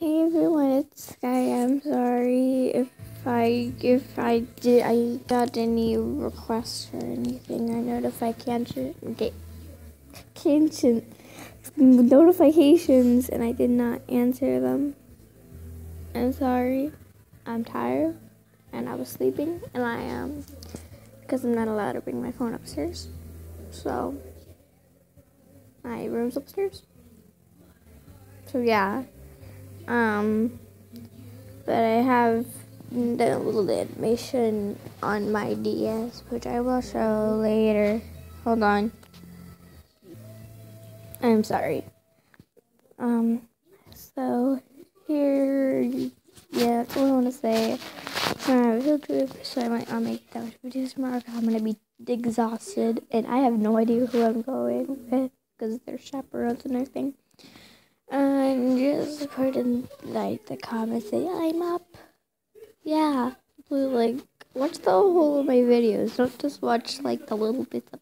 Hey everyone, it's Skye. I'm sorry if I if I did I got any requests or anything or notification get notifications and I did not answer them. I'm sorry. I'm tired and I was sleeping and I am because I'm not allowed to bring my phone upstairs. So my room's upstairs. So yeah. Um, but I have the little animation on my DS, which I will show later. Hold on. I'm sorry. Um, so here, yeah, that's all I want to say. I have a field trip, so I might not make that much videos tomorrow because I'm gonna be exhausted, and I have no idea who I'm going with because they're chaperones and everything. And just put in like the comments say I'm up. Yeah, like watch the whole of my videos. Don't just watch like the little bits of